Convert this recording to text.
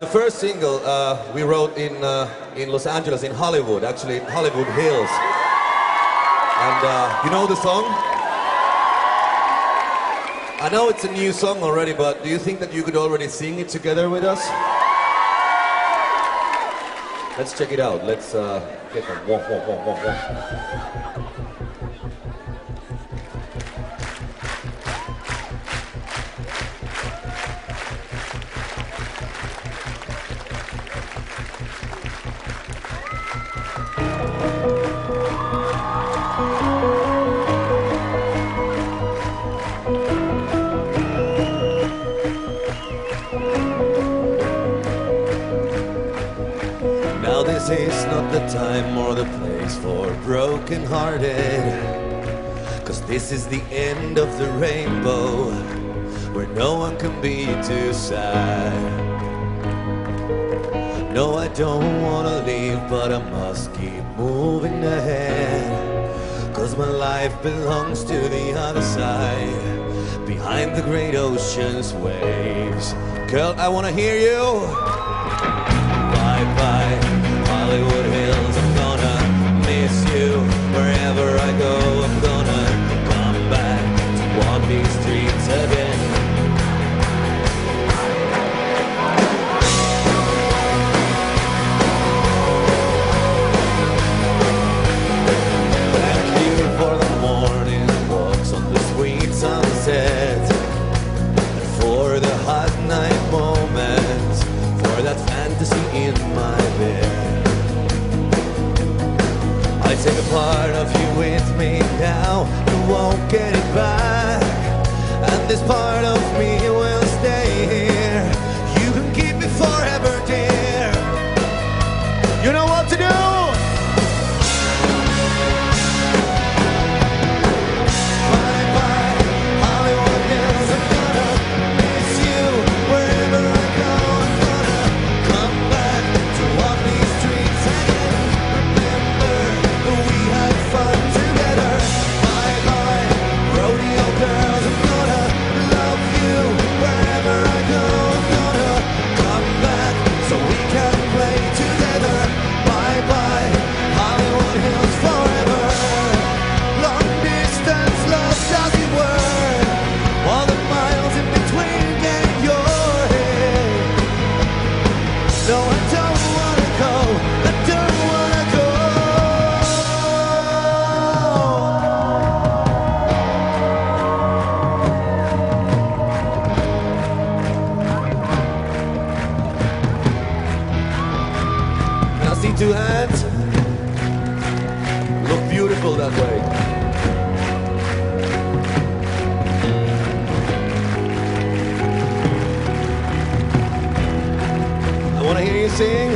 The first single uh, we wrote in uh, in Los Angeles, in Hollywood, actually in Hollywood Hills. And uh, you know the song? I know it's a new song already, but do you think that you could already sing it together with us? Let's check it out. Let's uh, get them. Wah, wah, wah, wah, wah. Is not the time or the place for broken hearted. Cause this is the end of the rainbow where no one can be too sad. No, I don't wanna leave, but I must keep moving ahead. Cause my life belongs to the other side, behind the great ocean's waves. Girl, I wanna hear you. Bye bye, part of you with me now, you won't get it back. And this part of me two hands. Look beautiful that way. I want to hear you sing.